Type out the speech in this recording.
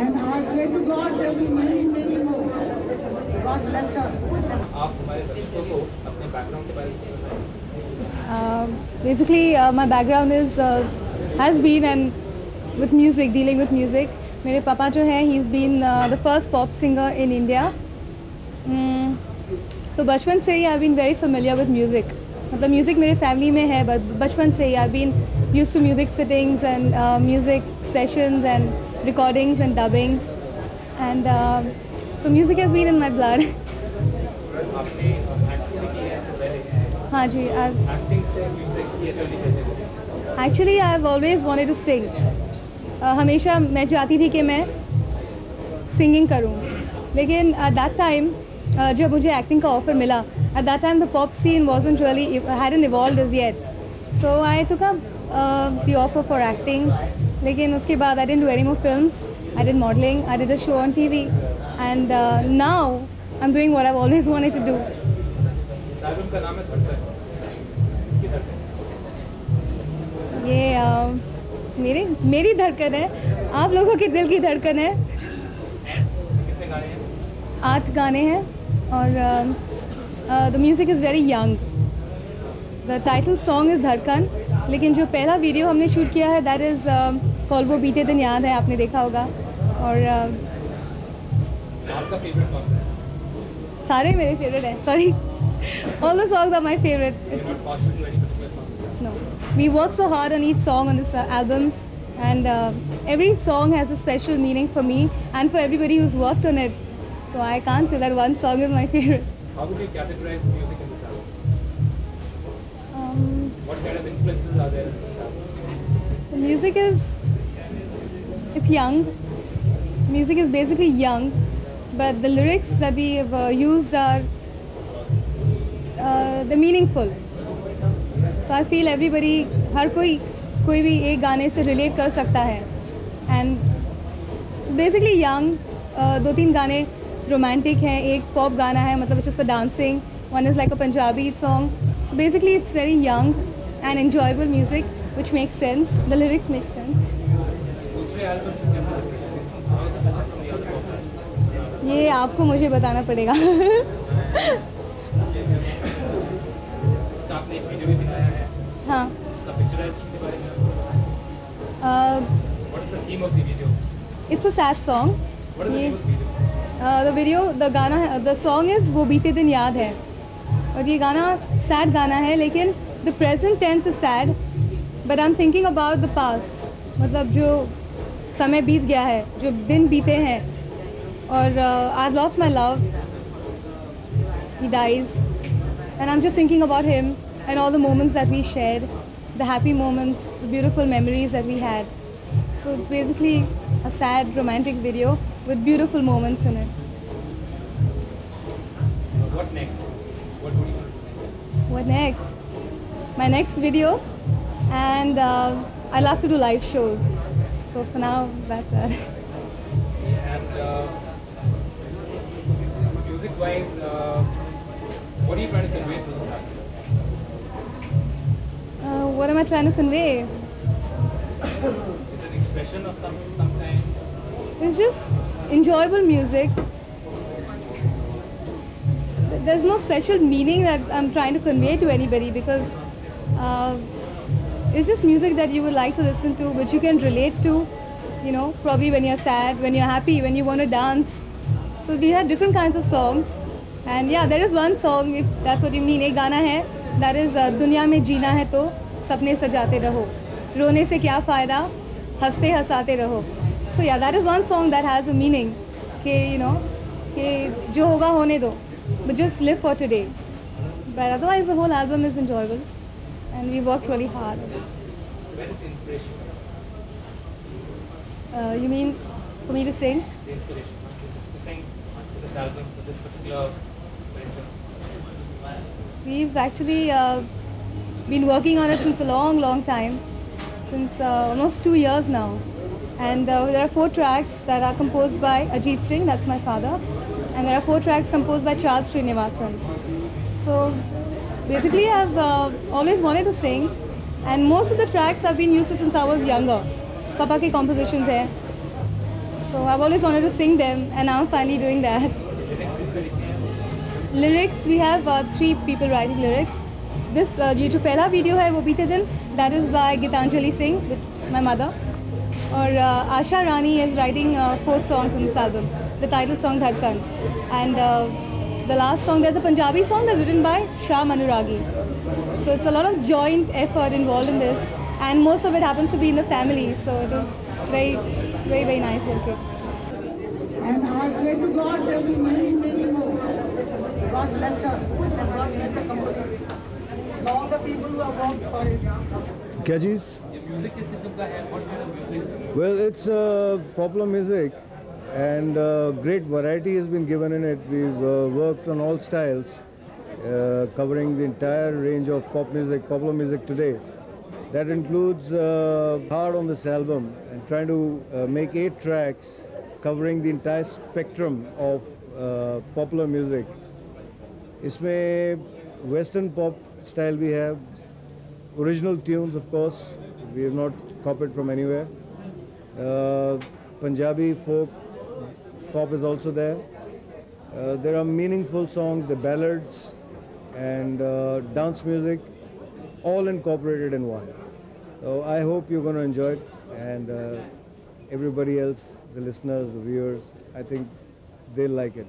And I pray to God there will be many, many more. God bless her. आप हमारे दर्शकों को अपने बैकग्राउंड के बारे में बताइए Um, basically, uh, my background is uh, has been and with music, dealing with music. मेरे पापा जो हैं he's been uh, the first pop singer in India. Mm, तो बचपन से ही I've been very familiar with music. मतलब music मेरे फैमिली में है बट बचपन से ही I've been used to music sittings and uh, music sessions and recordings and dubbings. And uh, so music has been in my blood. आपने acting की है इससे पहले हाँ जी I've एक्टिंग से म्यूजिक की जर्नी कैसे हुई actually I have always wanted to sing हमेशा मैं चाहती थी कि मैं सिंगिंग करूं लेकिन एट दैट टाइम जब मुझे एक्टिंग का ऑफर मिला at that time the pop scene wasn't really had an evolve is yet so I took up the offer for acting लेकिन उसके बाद I didn't do any more film I didn't modelling I did a show on T V and now I am doing what I always to do ये अ, मेरी मेरी धड़कन है। आप लोगों के दिल की धड़कन हैं। आठ गाने हैं और the music is very young the title song is Dhadkan लेकिन जो पहला वीडियो हमने शूट किया है दैट इज़ कॉल वो बीते दिन याद है, आपने देखा होगा। और आपका सारे मेरे फेवरेट हैं sorry all the songs are my favourite we work so hard on each song on this album and every song has a special meaning for me and for everybody who's work on it so I can say that one song is my favourite How would you categorize the music is it's young. Music is basically young, but the lyrics that we have uh, used are uh, they're meaningful. So I feel everybody हर कोई कोई भी एक गाने से relate कर सकता है एंड बेसिकली यंग दो तीन गाने रोमांटिक हैं एक पॉप गाना है मतलब it's for dancing one is like a Punjabi song basically it's very young and enjoyable music which make it different from the other pop albums? ये आपको मुझे बताना पड़ेगा। है। इट्स अ सैड सॉन्ग ये द वीडियो द गाना the song is वो बीते दिन याद है। और ये गाना सैड गाना है, लेकिन the present tense is sad but I am thinking about the past मतलब जो समय बीत गया है जो दिन बीते हैं और I loss my love he dies and I am just thinking about him and all the moments that we share the happy moments the beautiful memories that we had so it's basically a sad romantic video with beautiful moments in it What next? My next video? And uh, i love to do live shows so for now that's that And uh, music-wise, uh, what are you trying to convey through this album? uh, what am i trying to convey Is it an expression of some, some kind? It's just enjoyable music. There's no special meaning that I'm trying to convey to anybody because uh, it's just music that you would like to listen to, which you can relate to. You know, probably when you're sad, when you're happy, when you want to dance. So we have different kinds of songs. And yeah, there is one song, if that's what you mean, एक गाना है, that is uh, दुनिया में जीना है तो सपने सजाते रहो रोने से क्या फ़ायदा हँसते हंसाते रहो so yeah that is one song that has a meaning कि यू नो कि जो होगा होने दो but just live for today but otherwise the whole album is enjoyable and we worked really hard Where the inspiration uh, you mean for me to sing The inspiration to sing for this album, for this particular venture? We've actually uh, been working on it since a long, long time, since uh, almost two years now. And uh, there are four tracks that are composed by Ajit Singh, that's my father, and there are four tracks composed by Charles Srinivasan. So basically, I've uh, always wanted to sing, and most of the tracks have been used since I was younger. Papa के compositions है. So I've always wanted to sing them, and now I'm finally doing that. lyrics we have uh, three people writing lyrics this uh, जो पहला video है वो बीते दिन that is by Gitanjali Singh with my mother और uh, Asha Rani is writing uh, four songs in this album the title song Dhadkan and uh, the last song, there's a Punjabi song that's written by Shah Manuragi. So it's a lot of joint effort involved in this, and most of it happens to be in the family. So it is very, very, very nice working. And I pray to God there will be many, many more. God bless her God bless the company. All the people who have worked for it. Kajis? Your music is? What kind of music? Well, it's uh, popular music and uh, great variety has been given in it. We've uh, worked on all styles, uh, covering the entire range of pop music, popular music today. That includes uh, hard on this album, and trying to uh, make eight tracks covering the entire spectrum of uh, popular music. इसमें western pop style we have, original tunes of course, we have not copied from anywhere. Uh, Punjabi folk pop is also there. Uh, there are meaningful songs, the ballads, and uh, dance music, all incorporated in one. So I hope you're going to enjoy it, and uh, everybody else, the listeners, the viewers, I think they'll like it.